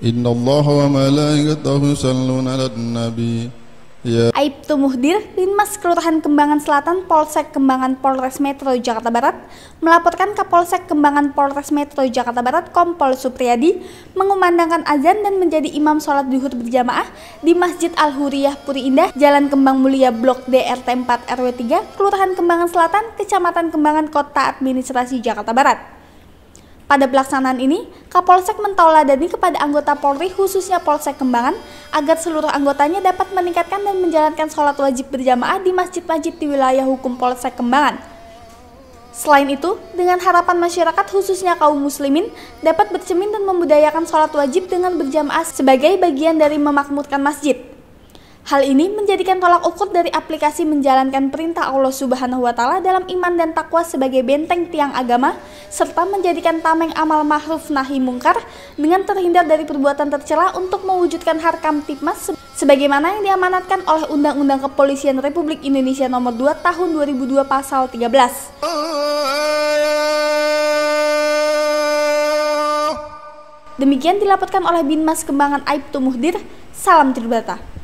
إن الله وملائكته يصلون على النبي يا Aibtu Muhdir, Linmas Kelurahan Kembangan Selatan, Polsek Kembangan Polres Metro Jakarta Barat, melaporkan Kapolsek Kembangan Polres Metro Jakarta Barat, Kompol Supriyadi, mengumandangkan azan dan menjadi imam sholat duhur berjamaah di Masjid Al-Huriyah Puri Indah, Jalan Kembang Mulia Blok D RT 4 RW 3, Kelurahan Kembangan Selatan, Kecamatan Kembangan Kota Administrasi Jakarta Barat. Pada pelaksanaan ini, Kapolsek mentauladani kepada anggota Polri khususnya Polsek Kembangan agar seluruh anggotanya dapat meningkatkan dan menjalankan sholat wajib berjamaah di masjid-masjid di wilayah hukum Polsek Kembangan. Selain itu, dengan harapan masyarakat khususnya kaum muslimin dapat bercermin dan membudayakan sholat wajib dengan berjamaah sebagai bagian dari memakmurkan masjid. Hal ini menjadikan tolak ukur dari aplikasi menjalankan perintah Allah Subhanahu wa taala dalam iman dan takwa sebagai benteng tiang agama serta menjadikan tameng amal ma'ruf nahi mungkar dengan terhindar dari perbuatan tercela untuk mewujudkan harkam tipmas sebagaimana yang diamanatkan oleh Undang-Undang Kepolisian Republik Indonesia Nomor 2 Tahun 2002 Pasal 13. Demikian dilaporkan oleh Binmas Kembangan Aibtu Muhdir. Salam Tribata.